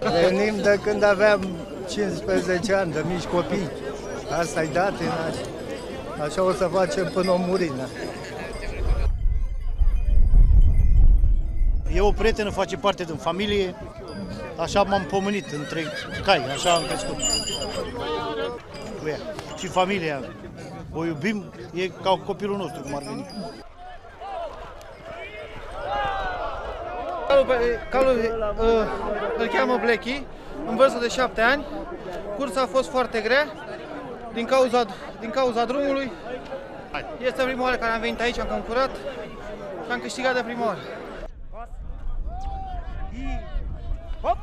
Venim de când aveam 15 ani, de mici copii. Asta-i dat, așa o să facem până o murină. E o prietenă, face parte din familie, așa m-am pomenit între cai, așa am crescut cu ea. Și familia, o iubim, e ca copilul nostru, cum ar veni. Calul, calul uh, îl cheamă Blechi, în vârstă de 7 ani. Cursa a fost foarte grea din cauza, din cauza drumului. Este prima oară care am venit aici, am concurat și am câștigat de prima oară. Hop!